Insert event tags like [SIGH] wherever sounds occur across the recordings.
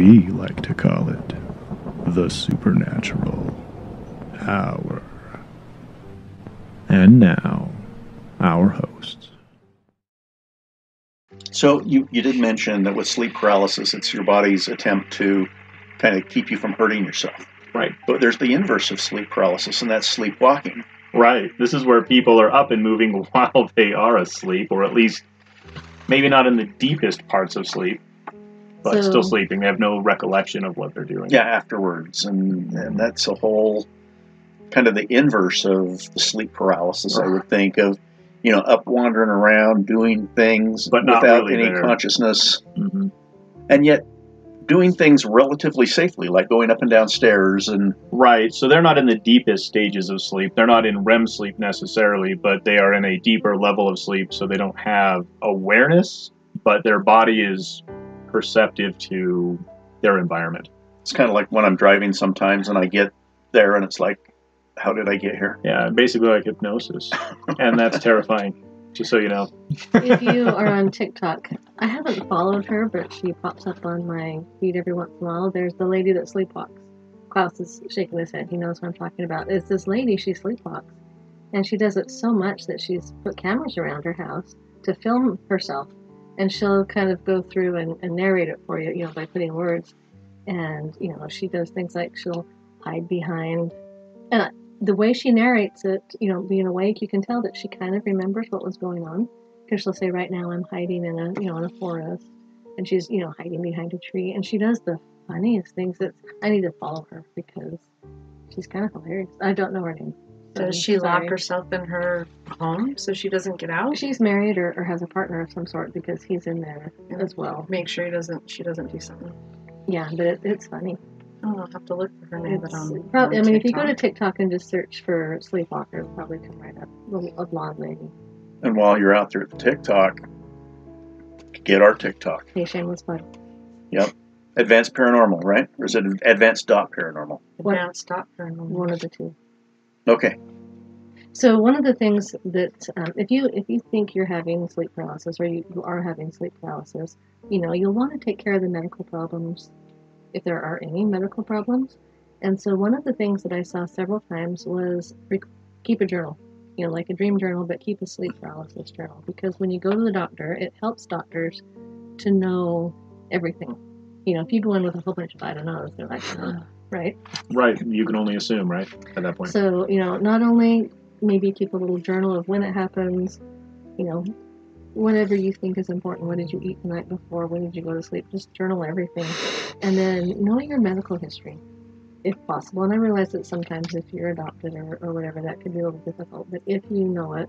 We like to call it the Supernatural Hour. And now, our hosts. So you, you did mention that with sleep paralysis, it's your body's attempt to kind of keep you from hurting yourself. Right. But there's the inverse of sleep paralysis, and that's sleepwalking. Right. This is where people are up and moving [LAUGHS] while they are asleep, or at least maybe not in the deepest parts of sleep, but So- still sleeping. They have no recollection of what they're doing. Yeah, afterwards, and and that's a whole kind of the inverse of the sleep paralysis. I would think of, you know, up wandering around doing things But not without really any there. consciousness, hmm and yet doing things relatively safely, like going up and down stairs and Right. So they're not in the deepest stages of sleep. They're not in REM sleep necessarily, but they are in a deeper level of sleep. So they don't have awareness, but their body is perceptive to their environment. it's kind of like when I'm driving sometimes, and I get there, and it's like, how did I get here? Yeah, basically like hypnosis. [LAUGHS] and that's terrifying, just so you know. if you are on TikTok, I haven't followed her, but she pops up on my feed every once in a while. There's the lady that sleepwalks. Klaus is shaking his head. He knows what I'm talking about. It's this lady, she sleepwalks. And she does it so much that she's put cameras around her house to film herself. And she'll kind of go through and, and narrate it for you, you know, by putting words. And, you know, she does things like she'll hide behind. And the way she narrates it, you know, being awake, you can tell that she kind of remembers what was going on because she'll say, "Right now, I'm hiding in a you know in a forest," and she's you know hiding behind a tree, and she does the funniest things. That I need to follow her because she's kind of hilarious. I don't know her name. So Does she lock herself in her home so she doesn't get out? She's married or, or has a partner of some sort because he's in there as well. Make sure he doesn't. She doesn't do something. Yeah, but it, it's funny. Oh, I'll have to look for her name. It's But um, prob- I on mean, if you go to TikTok. TikTok and just search for Sleepwalker, it'll probably come right up. A blonde lady. And while you're out there at the TikTok, get our TikTok. Hey, shameless plug. Yep. Advanced Paranormal, right? Or is it Advanced Dot Paranormal? advanced stop for a moment. One of the two. Okay. So one of the things that um, if you if you think you're having sleep paralysis or you, you are having sleep paralysis, you know you'll want to take care of the medical problems if there are any medical problems. And so one of the things that I saw several times was keep a journal, you know, like a dream journal, but keep a sleep paralysis journal because when you go to the doctor, it helps doctors to know everything. You know, if you go in with a whole bunch of I don't knows, they're like, right? Right. You can only assume, right? At that point. So, you know, not only maybe keep a little journal of when it happens, you know, whatever you think is important. What did you eat the night before? When did you go to sleep? Just journal everything. And then know your medical history, if possible. And I realize that sometimes if you're adopted or, or whatever, that could be a little difficult. But if you know it,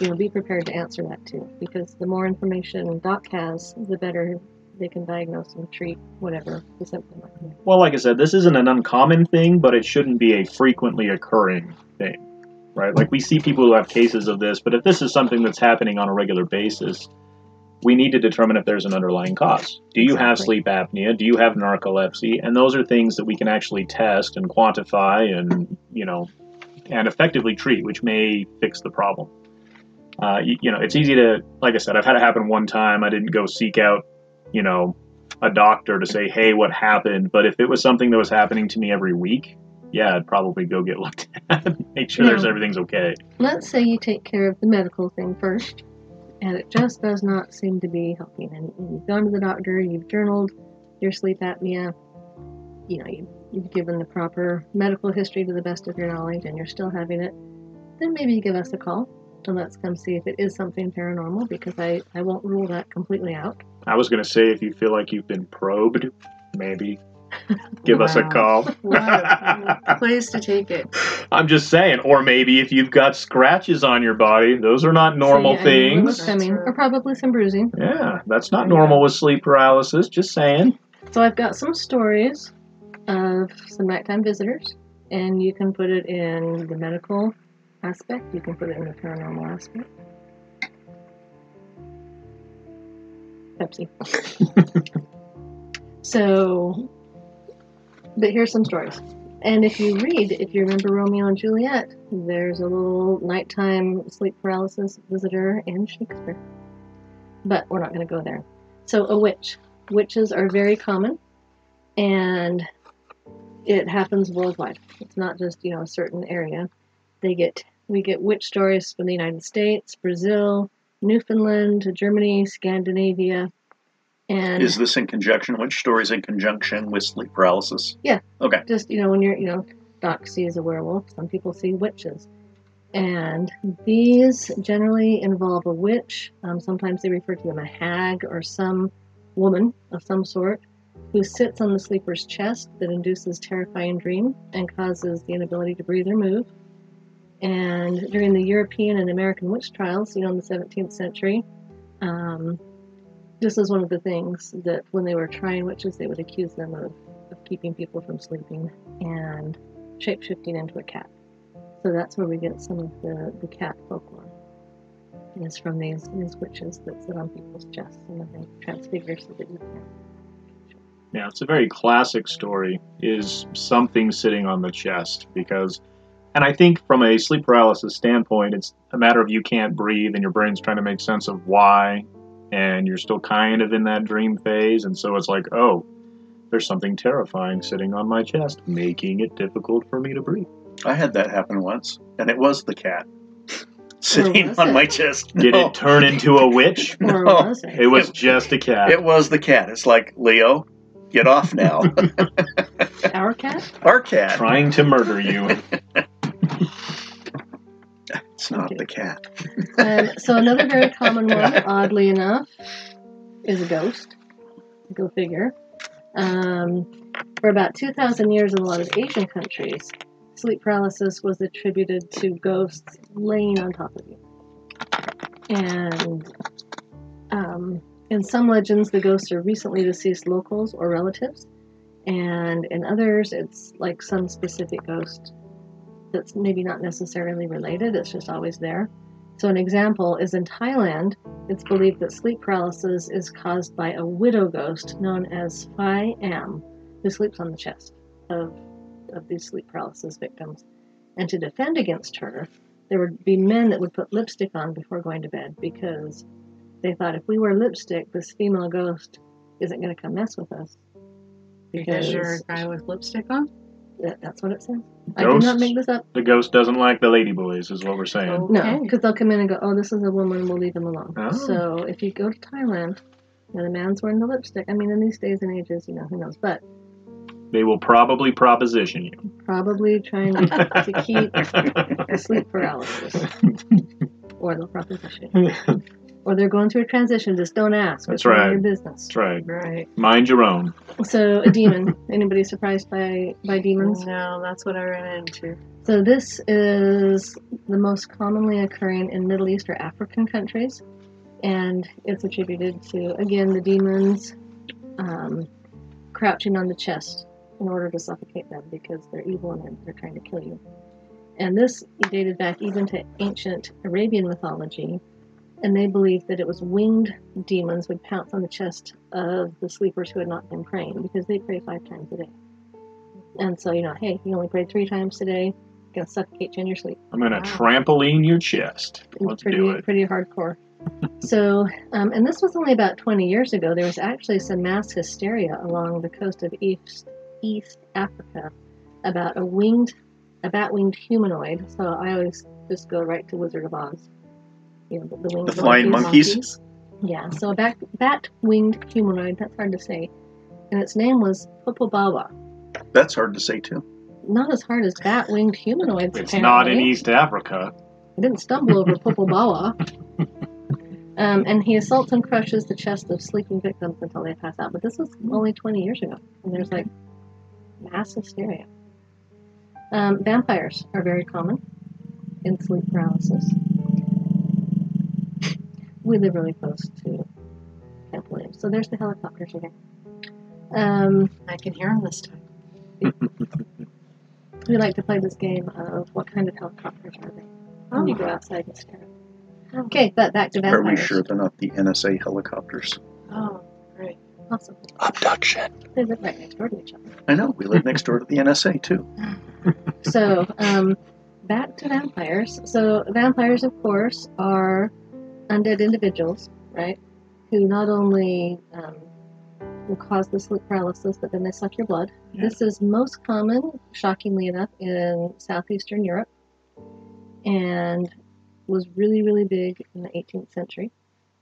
you know, be prepared to answer that too. Because the more information Doc has, the better they can diagnose and treat whatever the symptom might be. Well, like I said, this isn't an uncommon thing, but it shouldn't be a frequently occurring thing, right? Like we see people who have cases of this, but if this is something that's happening on a regular basis, we need to determine if there's an underlying cause. Do you have sleep apnea? Do you have narcolepsy? And those are things that we can actually test and quantify and, you know, and effectively treat, which may fix the problem. Uh, you, you know, it's easy to, like I said, I've had it happen one time. I didn't go seek out, you know, a doctor to say, hey, what happened? But if it was something that was happening to me every week, yeah, I'd probably go get looked [LAUGHS] at, make sure there's everything's okay. let's say you take care of the medical thing first, and it just does not seem to be helping. And you've gone to the doctor, you've journaled your sleep apnea, you know, you, you've given the proper medical history to the best of your knowledge, and you're still having it. Then maybe you give us a call and let's come see if it is something paranormal because I, I won't rule that completely out. I was going to say, if you feel like you've been probed, maybe give us a call. What a place to take it. I'm just saying, or maybe if you've got scratches on your body, those are not normal See, I knew things. was That's coming, right. or probably some bruising. Yeah, that's not normal with sleep paralysis. Just saying. So I've got some stories of some nighttime visitors, and you can put it in the medical aspect, you can put it in the paranormal aspect. Pepsi. [LAUGHS] so, but here's some stories. And if you read, if you remember Romeo and Juliet, there's a little nighttime sleep paralysis visitor in Shakespeare. But we're not going to go there. So, a witch. Witches are very common and it happens worldwide. It's not just you know a certain area. They get we get witch stories from the United States, Brazil, Newfoundland, Germany, Scandinavia, and Is this in conjunction? Witch stories in conjunction with sleep paralysis? Yeah. Okay. Just you know when you're you know Doc sees a werewolf. Some people see witches, and these generally involve a witch. Um, sometimes they refer to them a hag or some woman of some sort who sits on the sleeper's chest that induces terrifying dream and causes the inability to breathe or move. And during the European and American witch trials, you know, in the 17th century, um, this is one of the things that when they were trying witches, they would accuse them of, of keeping people from sleeping and shapeshifting into a cat. So that's where we get some of the, the cat folklore. Is from these, these witches that sit on people's chests and then they transfigure so that you can't. Yeah, it's a very classic story. Is something sitting on the chest because, and I think from a sleep paralysis standpoint, it's a matter of you can't breathe and your brain's trying to make sense of why, and you're still kind of in that dream phase, and so it's like, oh, there's something terrifying sitting on my chest, making it difficult for me to breathe. I had that happen once, and it was the cat [LAUGHS] sitting on it? my chest. Did No, it turn into a witch? [LAUGHS] No, was it? It was just a cat. It was the cat. It's like Leo, get off now. [LAUGHS] Our cat? Our cat. trying to murder you. It's not the cat. Um, so another very common [LAUGHS] one, oddly enough, is a ghost. Go figure. Um, for about 2,000 years in a lot of Asian countries, sleep paralysis was attributed to ghosts laying on top of you. And um, in some legends, the ghosts are recently deceased locals or relatives. And in others, it's like some specific ghost that's maybe not necessarily related, it's just always there. So, an example is in Thailand, it's believed that sleep paralysis is caused by a widow ghost known as Phi Am, who sleeps on the chest of, of these sleep paralysis victims. And to defend against her, there would be men that would put lipstick on before going to bed because they thought if we wear lipstick, this female ghost isn't going to come mess with us. Because you're a guy with lipstick on? That- that's what it says. I did not Ghosts? make this up. The ghost doesn't like the ladyboys, is what we're saying. No, Okay. because they'll come in and go, oh, this is a woman, we'll leave them alone. Oh. So if you go to Thailand and the man's wearing the lipstick, I mean, in these days and ages, you know, who knows, but They will probably proposition you. probably trying [LAUGHS] to, to keep the sleep paralysis. Or they'll proposition. [LAUGHS] you. Or they're going through a transition, just don't ask. That's It's none of right. your business. That's right. Right. Mind your own. So a demon. [LAUGHS] Anybody surprised by, by demons? No, that's what I ran into. So this is the most commonly occurring in Middle East or African countries, and it's attributed to again the demons um, crouching on the chest in order to suffocate them because they're evil and they're, they're trying to kill you. And this dated back even to ancient Arabian mythology, and they believed that it was winged demons would pounce on the chest of the sleepers who had not been praying because they pray five times a day. And so you know, hey, you only prayed three times today gonna suffocate you in your sleep. I'm going to Wow. trampoline your chest. Let's pretty, do it. pretty hardcore. [LAUGHS] so, um, and this was only about 20 years ago. There was actually some mass hysteria along the coast of East East Africa about a winged, a bat-winged humanoid. So I always just go right to Wizard of Oz. You know, the, the winged The flying monkeys. Yeah. So a bat, bat-winged humanoid. That's hard to say. And its name was Popobawa. That's hard to say too. Not as hard as bat-winged humanoids. It's not in. East Africa. I didn't stumble over Popobawa. [LAUGHS] Um, and he assaults and crushes the chest of sleeping victims until they pass out. But this was only 20 years ago, and there's like mass hysteria. Um, vampires are very common in sleep paralysis. We live really close to Camp Williams, so there's the helicopters again. Um, I can hear them this time. we like to play this game of what kind of helicopters are they? And you go outside and stare. Okay, but back to Are vampires. we sure they're not the NSA helicopters? Oh, great. Awesome. Abduction. They live right next door to each other. I know. We live next door to the NSA too. [LAUGHS] So, um, back to vampires. So, vampires, of course, are undead individuals, right? Who not only um, will cause the sleep paralysis, but then they suck your blood. Yeah. This is most common, shockingly enough, in southeastern Europe and was really, really big in the 18th century.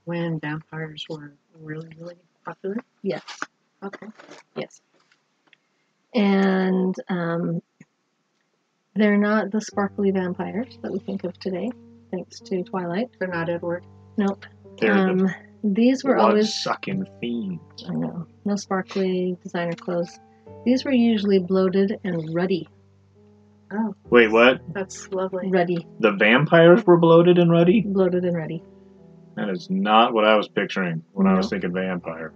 When vampires were really, really popular. Yes, Okay. yes. And um, they're not the sparkly vampires that we think of today, thanks to Twilight. They're not Edward. Nope. They're the Um, these were always sucking fiends. I know. No sparkly designer clothes. These were usually bloated and ruddy. Oh, Wait, what? that's lovely. Ruddy. The vampires were bloated and ruddy? Bloated and ruddy. That is not what I was picturing when I was thinking vampire.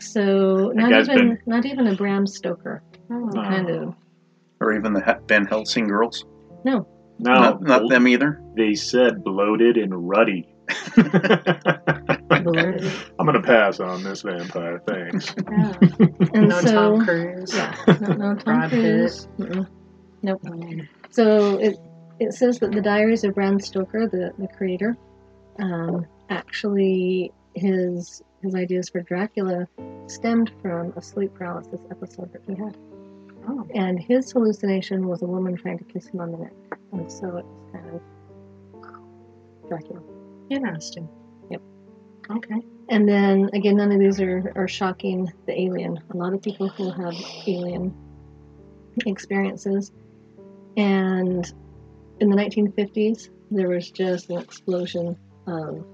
So That not even been- not even a Bram Stoker Oh, kind of. Or even the Ha- Van Helsing girls. No. No, not, not them either. They said bloated and ruddy. [LAUGHS] I'm gonna pass on this vampire. Thanks. [LAUGHS] yeah. [LAUGHS] And no so Tom Cruise. yeah, no, no Tom Cruise. Nope. Um, So it it says that the Diaries of Bram Stoker, the the creator, um, actually his his ideas for Dracula stemmed from a sleep paralysis episode that he had. Oh, And his hallucination was a woman trying to kiss him on the neck. And so it was kind of Dracula. interesting. Yep. Okay. And then again, none of these are, are shocking the alien. A lot of people who have alien experiences. And in the 1950s, there was just an explosion of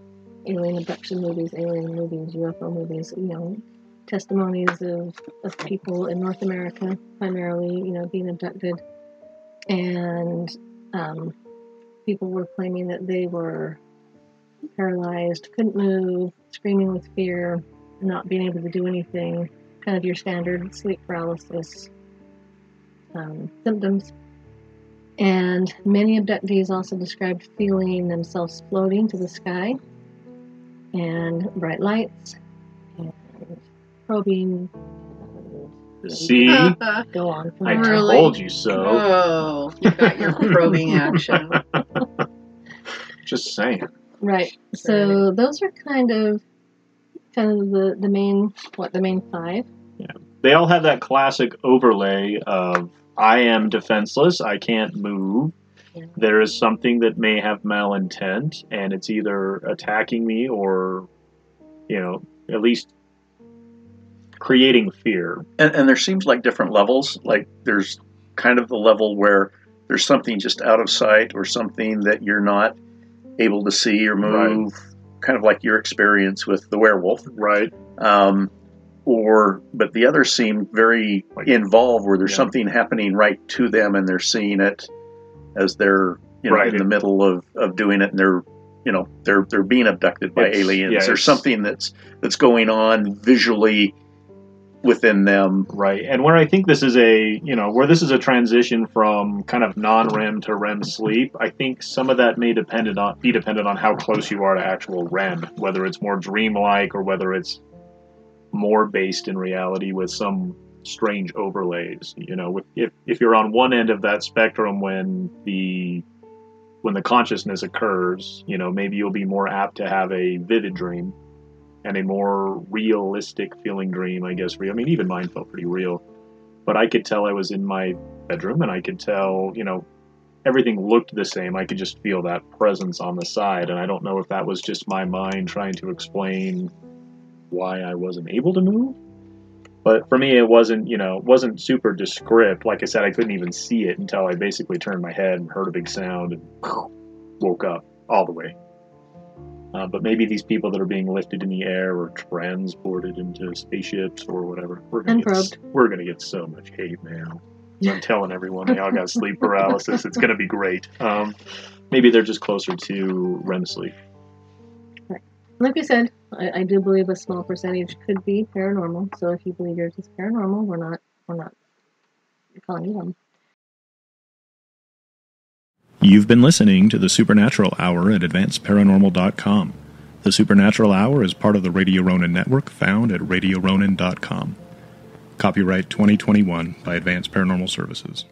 alien abduction movies, alien movies, UFO movies, you know, testimonies of, of people in North America, primarily, you know, being abducted. And um, people were claiming that they were paralyzed, couldn't move, screaming with fear, not being able to do anything, kind of your standard sleep paralysis um, symptoms. And many abductees also described feeling themselves floating to the sky and bright lights probing. And See, [LAUGHS] go on. I. Really? told you so. Oh, you got your probing action. [LAUGHS] Just saying. Right. So those are kind of kind of the, the main what the main five. They all have that classic overlay of I am defenseless, I can't move. Yeah. There is something that may have malintent, and it's either attacking me or, you know, at least creating fear. And, and there seems like different levels. Like there's kind of the level where there's something just out of sight or something that you're not able to see or move, kind of like your experience with the werewolf. Right. Um, or, but the others seem very involved where there's Yeah. something happening right to them and they're seeing it as they're you know Right. in the middle of, of doing it and they're you know they're they're being abducted by It's- aliens. yeah, there's something that's that's going on visually within them Right. And where I think this is a, you know, where this is a transition from kind of non-REM to REM sleep, I think some of that may depend on be dependent on how close you are to actual REM, whether it's more dreamlike or whether it's more based in reality with some strange overlays. You know, if if you're on one end of that spectrum when the when the consciousness occurs, you know, maybe you'll be more apt to have a vivid dream and a more realistic feeling dream, I guess. I mean, even mine felt pretty real. But I could tell I was in my bedroom and I could tell, you know, everything looked the same. I could just feel that presence on the side. And I don't know if that was just my mind trying to explain why I wasn't able to move. But for me, it wasn't, you know, it wasn't super descript. Like I said, I couldn't even see it until I basically turned my head and heard a big sound and woke up all the way. Uh, but maybe these people that are being lifted in the air or transported into spaceships or whatever, we're gonna get, we're gonna get so much hate now. So I'm telling everyone they all got sleep [LAUGHS] paralysis. It's gonna be great. Um, maybe they're just closer to REM sleep. Like I said, I, I do believe a small percentage could be paranormal. So if you believe yours is paranormal, we're not we're not calling you them. You've been listening to the Supernatural Hour at AdvancedParanormal.com. The Supernatural Hour is part of the Radio Ronin network found at RadioRonin.com. Copyright 2021 by Advanced Paranormal Services.